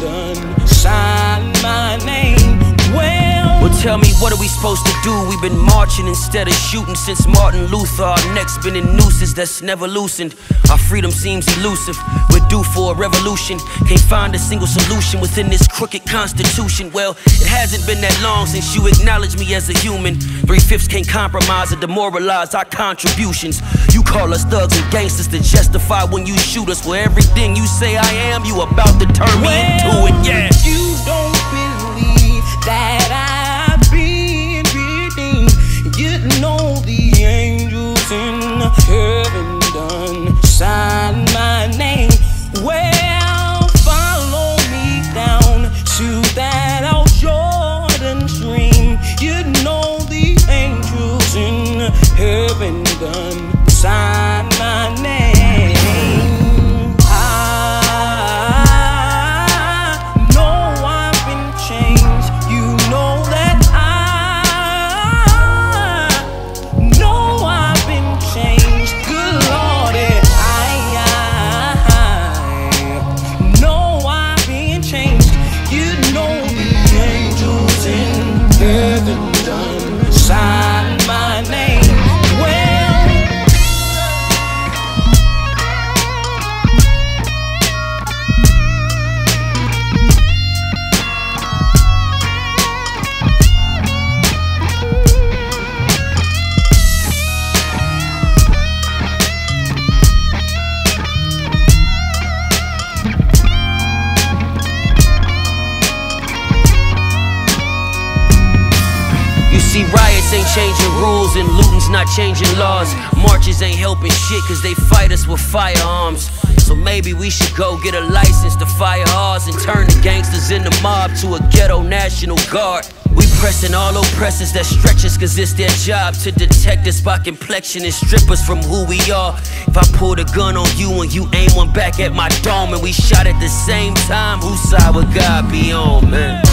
done. Tell me, what are we supposed to do? We've been marching instead of shooting since Martin Luther. Our necks been in nooses that's never loosened. Our freedom seems elusive. We're due for a revolution. Can't find a single solution within this crooked constitution. Well, it hasn't been that long since you acknowledged me as a human. Three fifths can't compromise or demoralize our contributions. You call us thugs and gangsters to justify when you shoot us. Well, everything you say I am, you about to turn me into it, yeah. Done see, riots ain't changing rules and looting's not changing laws. Marches ain't helping shit cause they fight us with firearms. So maybe we should go get a license to fire ours and turn the gangsters in the mob to a ghetto national guard. We pressing all oppressors that stretch us cause it's their job to detect us by complexion and strip us from who we are. If I pulled a gun on you and you aim one back at my dome and we shot at the same time, whose side would God be on, man?